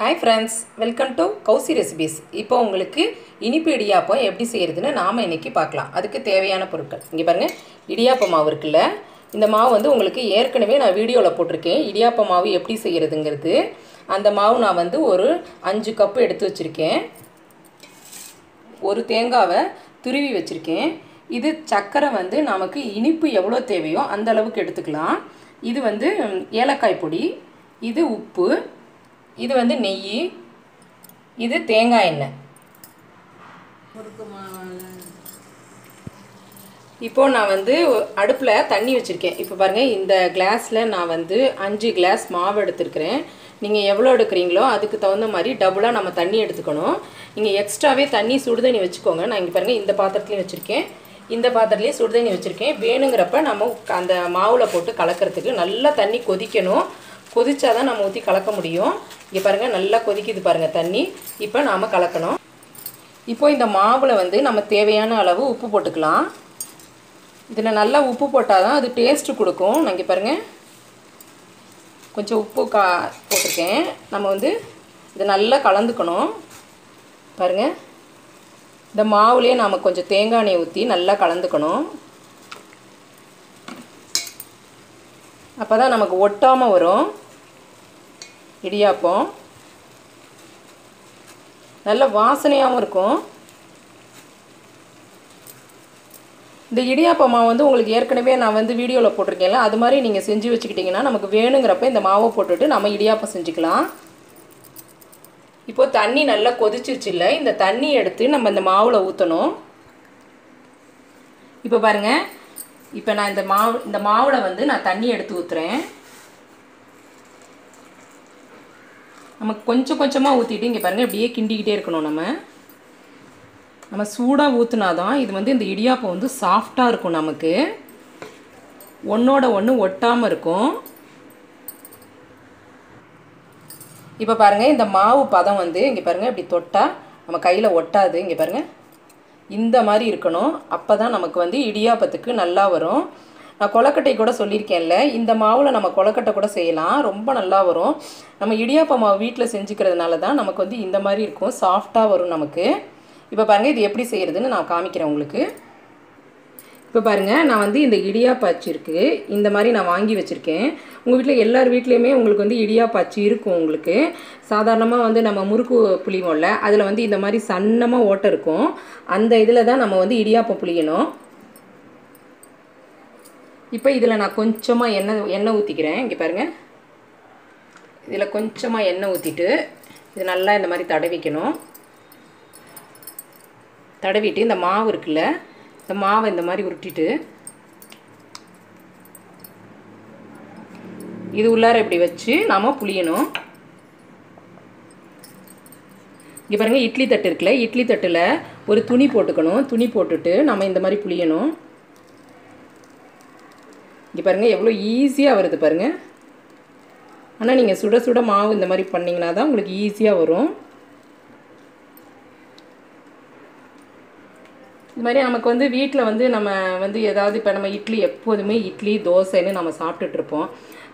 Hi friends welcome to Kousi recipes இப்போ உங்களுக்கு இனிப்பு இடியாப்பம் எப்படி செய்கிறதுன்னு நாம் இன்றைக்கி பார்க்கலாம். அதுக்கு தேவையான பொருட்கள். இங்கே பாருங்கள் இடியாப்ப மாவு இருக்குல்ல இந்த மாவு வந்து உங்களுக்கு ஏற்கனவே நான் வீடியோவில் போட்டிருக்கேன். இடியாப்ப மாவு எப்படி செய்கிறதுங்கிறது அந்த மாவு நான் வந்து ஒரு அஞ்சு கப்பு எடுத்து வச்சுருக்கேன். ஒரு தேங்காவை துருவி வச்சுருக்கேன். இது சர்க்கரை வந்து நமக்கு இனிப்பு எவ்வளோ தேவையோ அந்த அளவுக்கு எடுத்துக்கலாம். இது வந்து ஏலக்காய் பொடி இது உப்பு இது வந்து நெய் இது தேங்காய் எண்ணெய். இப்போ நான் வந்து அடுப்பில் தண்ணி வச்சுருக்கேன். இப்போ பாருங்கள் இந்த கிளாஸில் நான் வந்து அஞ்சு கிளாஸ் மாவு எடுத்துருக்கிறேன். நீங்கள் எவ்வளோ எடுக்கிறீங்களோ அதுக்கு தகுந்த மாதிரி டபுளாக நம்ம தண்ணி எடுத்துக்கணும். நீங்கள் எக்ஸ்ட்ராவே தண்ணி சுடுதண்ணி வச்சுக்கோங்க. நான் இங்கே பாருங்கள் இந்த பாத்திரத்துலையும் வச்சுருக்கேன். இந்த பாத்திரத்துலேயும் சுடுதண்ணி வச்சுருக்கேன். வேணுங்கிறப்ப நம்ம அந்த மாவில் போட்டு கலக்கிறதுக்கு நல்லா தண்ணி கொதிக்கணும். கொதிச்சா தான் நம்ம ஊற்றி கலக்க முடியும். இங்கே பாருங்கள் நல்லா கொதிக்குது பாருங்கள் தண்ணி. இப்போ நாம் கலக்கணும். இப்போ இந்த மாவில் வந்து நம்ம தேவையான அளவு உப்பு போட்டுக்கலாம். இதில் நல்லா உப்பு போட்டால் தான் அது டேஸ்ட்டு கொடுக்கும். நான் இங்கே பாருங்கள் கொஞ்சம் உப்பு கா போட்டிருக்கேன். நம்ம வந்து இதை நல்லா கலந்துக்கணும். பாருங்கள் இந்த மாவுலேயே நாம் கொஞ்சம் தேங்காய் எண்ணெய் ஊற்றி நல்லா கலந்துக்கணும். அப்போ தான் நமக்கு ஒட்டாமல் வரும். இடியாப்பம். நல்ல வாசனையாகவும் இருக்கும். இந்த இடியாப்ப மாவு வந்து உங்களுக்கு ஏற்கனவே நான் வந்து வீடியோவில் போட்டிருக்கேன்ல அது மாதிரி நீங்கள் செஞ்சு வச்சுக்கிட்டிங்கன்னா நமக்கு வேணுங்கிறப்ப இந்த மாவை போட்டுட்டு நம்ம இடியாப்பம் செஞ்சுக்கலாம். இப்போது தண்ணி நல்லா கொதிச்சிருச்சு இல்லை இந்த தண்ணி எடுத்து நம்ம இந்த மாவில் ஊற்றணும் இப்போ பாருங்கள் இப்போ நான் இந்த மாவு இந்த மாவில் வந்து நான் தண்ணி எடுத்து ஊற்றுறேன் நமக்கு கொஞ்சம் கொஞ்சமாக ஊற்றிட்டு இங்கே பாருங்கள் இப்படியே கிண்டிக்கிட்டே இருக்கணும் நம்ம. நம்ம சூடாக ஊற்றுனா தான் இது வந்து இந்த இடியாப்பம் வந்து சாஃப்டாக இருக்கும் நமக்கு. ஒன்றோட ஒன்று ஒட்டாமல் இருக்கும். இப்போ பாருங்கள் இந்த மாவு பதம் வந்து இங்கே பாருங்கள் இப்படி தொட்டால் நம்ம கையில் ஒட்டாது. இங்கே பாருங்கள் இந்த மாதிரி இருக்கணும். அப்போ தான் நமக்கு வந்து இடியாப்பத்துக்கு நல்லா வரும். நான் கொலக்கட்டை கூட சொல்லியிருக்கேன்ல இந்த மாவில் நம்ம கொலக்கட்டை கூட செய்யலாம். ரொம்ப நல்லா வரும். நம்ம இடியாப்ப மாவு வீட்டில் செஞ்சுக்கிறதுனால தான் நமக்கு வந்து இந்த மாதிரி இருக்கும். சாஃப்டாக வரும் நமக்கு. இப்போ பாருங்கள் இது எப்படி செய்கிறதுன்னு நான் காமிக்கிறேன் உங்களுக்கு. இப்போ பாருங்கள் நான் வந்து இந்த இடியாப்பாச்சி இருக்குது இந்த மாதிரி நான் வாங்கி வச்சுருக்கேன். உங்கள் வீட்டில் எல்லார் வீட்லேயுமே உங்களுக்கு வந்து இடியாப்பாச்சி இருக்கும் உங்களுக்கு. சாதாரணமாக வந்து நம்ம முறுக்கு புளிவோம்ல அதில் வந்து இந்த மாதிரி சன்னமாக ஓட்டை இருக்கும். அந்த இதில் தான் நம்ம வந்து இடியாப்பம் புளியணும். இப்போ இதில் நான் கொஞ்சமாக எண்ணெய் எண்ணெய் ஊற்றிக்கிறேன் இங்கே பாருங்கள் இதில் கொஞ்சமாக எண்ணெய் ஊற்றிட்டு இது நல்லா இந்த மாதிரி தடவிக்கணும். தடவிட்டு இந்த மாவு இருக்குல்ல இந்த மாவை இந்த மாதிரி உருட்டிட்டு இது உள்ளார இப்படி வச்சு நாம் புளியணும். இங்கே பாருங்கள் இட்லி தட்டு இருக்குல்ல இட்லி தட்டில் ஒரு துணி போட்டுக்கணும். துணி போட்டுட்டு நம்ம இந்த மாதிரி புளியணும். இங்கே பாருங்கள் எவ்வளோ ஈஸியாக வருது பாருங்கள் ஆனால் நீங்கள் சுட சுட மாவு இந்த மாதிரி பண்ணிங்கன்னா தான் உங்களுக்கு ஈஸியாக வரும். இது மாதிரி நமக்கு வந்து வீட்டில் வந்து நம்ம வந்து ஏதாவது இப்போ நம்ம இட்லி எப்போதுமே இட்லி தோசைன்னு நம்ம சாப்பிட்டுட்ருப்போம்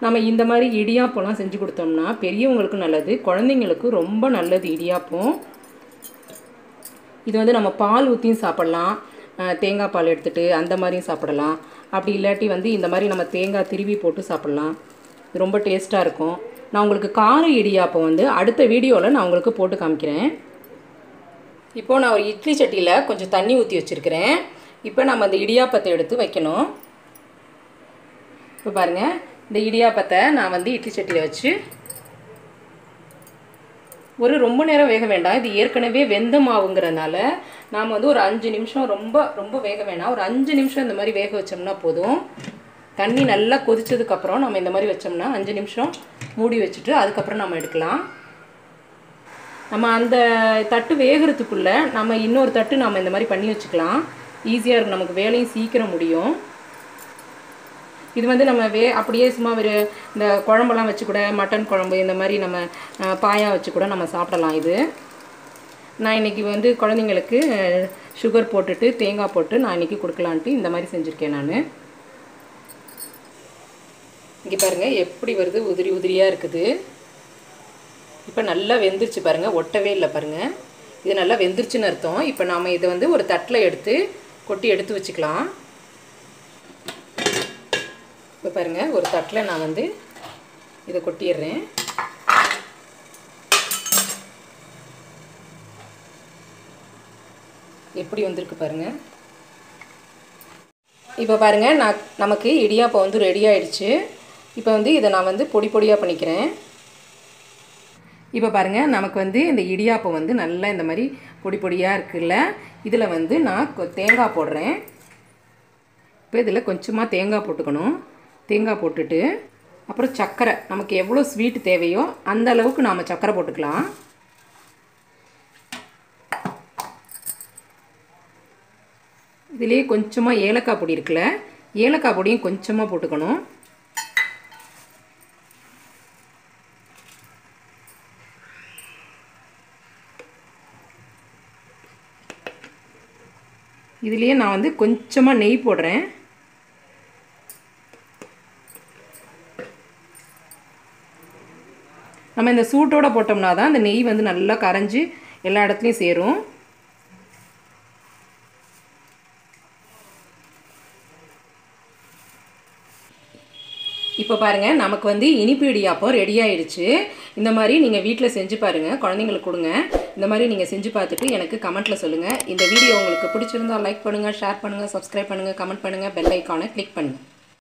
நம்ம இந்த மாதிரி இடியாப்பம்லாம் செஞ்சு கொடுத்தோம்னா பெரியவங்களுக்கும் நல்லது குழந்தைங்களுக்கும் ரொம்ப நல்லது இடியாப்பம். இது வந்து நம்ம பால் ஊற்றியும் சாப்பிட்லாம். தேங்காய் பால் எடுத்துகிட்டு அந்த மாதிரியும் சாப்பிடலாம். அப்படி இல்லாட்டி வந்து இந்த மாதிரி நம்ம தேங்காய் திருவி போட்டு சாப்பிட்லாம். இது ரொம்ப டேஸ்ட்டாக இருக்கும். நான் உங்களுக்கு கார இடியாப்பம் வந்து அடுத்த வீடியோவில் நான் உங்களுக்கு போட்டு காமிக்கிறேன். இப்போது நான் ஒரு இட்லி சட்டியில் கொஞ்சம் தண்ணி ஊற்றி வச்சுருக்கிறேன். இப்போ நம்ம அந்த இடியாப்பத்தை எடுத்து வைக்கணும். இப்போ பாருங்கள் இந்த இடியாப்பத்தை நான் வந்து இட்லி சட்டியில் வச்சு ஒரு ரொம்ப நேரம் வேக வேண்டாம். இது ஏற்கனவே வெந்த மாவுங்கிறதுனால நாம் வந்து ஒரு அஞ்சு நிமிஷம் ரொம்ப ரொம்ப வேக வேணாம். ஒரு அஞ்சு நிமிஷம் இந்த மாதிரி வேக வச்சோம்னா போதும். தண்ணி நல்லா கொதிச்சதுக்கப்புறம் நம்ம இந்த மாதிரி வச்சோம்னா அஞ்சு நிமிஷம் மூடி வச்சுட்டு அதுக்கப்புறம் நம்ம எடுக்கலாம். நம்ம அந்த தட்டு வேகிறதுக்குள்ளே நம்ம இன்னொரு தட்டு நம்ம இந்த மாதிரி பண்ணி வச்சுக்கலாம். ஈஸியாக இருக்கும் நமக்கு வேலையும் சீக்கிரம் முடியும். இது வந்து நம்ம வே அப்படியே சும்மா ஒரு இந்த குழம்பெல்லாம் வச்சு கூட மட்டன் குழம்பு இந்த மாதிரி நம்ம பாயா வச்சு கூட நம்ம சாப்பிடலாம் இது. நான் இன்றைக்கி வந்து குழந்தைங்களுக்கு சுகர் போட்டுட்டு தேங்காய் போட்டு நான் இன்றைக்கி கொடுக்கலான்ட்டு இந்த மாதிரி செஞ்சுருக்கேன் நான். இங்கே பாருங்கள் எப்படி வருது? உதிரி உதிரியாக இருக்குது. இப்போ நல்லா வெந்துருச்சு பாருங்கள் ஒட்டவே இல்லை பாருங்கள் இது நல்லா வெந்துருச்சுன்னு அர்த்தம். இப்போ நாம் இதை வந்து ஒரு தட்டில் எடுத்து கொட்டி எடுத்து வச்சுக்கலாம். இப்போ பாருங்கள் ஒரு தட்டில் நான் வந்து இதை கொட்டிடுறேன். எப்படி வந்திருக்கு பாருங்கள் இப்போ பாருங்கள் நான் நமக்கு இடியாப்பம் வந்து ரெடி ஆயிடுச்சு. இப்போ வந்து இதை நான் வந்து பொடி பொடியாக பண்ணிக்கிறேன். இப்போ பாருங்கள் நமக்கு வந்து இந்த இடியாப்பம் வந்து நல்லா இந்த மாதிரி பொடி பொடியாக இருக்குல்ல இதில் வந்து நான் கொ- தேங்காய் போடுறேன். இப்போ இதில் கொஞ்சமாக தேங்காய் போட்டுக்கணும். தேங்காய் போட்டுட்டு அப்புறம் சர்க்கரை நமக்கு எவ்வளோ ஸ்வீட் தேவையோ அந்த அளவுக்கு நாம் சர்க்கரை போட்டுக்கலாம். இதுலேயே கொஞ்சமாக ஏலக்காய் பொடி இருக்குல்ல ஏலக்காய் பொடியும் கொஞ்சமாக போட்டுக்கணும். இதுலேயே நான் வந்து கொஞ்சமாக நெய் போடுறேன். நம்ம இந்த சூட்டோட போட்டோம்னா தான் இந்த நெய் வந்து நல்லா கரைஞ்சி எல்லா இடத்துலையும் சேரும். இப்போ பாருங்கள் நமக்கு வந்து இனிப்பு இடியாப்பம் ரெடி ஆயிடுச்சு. இந்த மாதிரி நீங்கள் வீட்டில் செஞ்சு பாருங்கள் குழந்தைங்களுக்கு கொடுங்க. இந்த மாதிரி நீங்கள் செஞ்சு பார்த்துட்டு எனக்கு கமெண்ட்டில் சொல்லுங்கள் இந்த வீடியோ உங்களுக்கு பிடிச்சிருந்தா லைக் பண்ணுங்கள் ஷேர் பண்ணுங்கள் சப்ஸ்கிரைப் பண்ணுங்கள் கமெண்ட் பண்ணுங்கள் பெல் ஐக்கானை கிளிக் பண்ணுங்கள்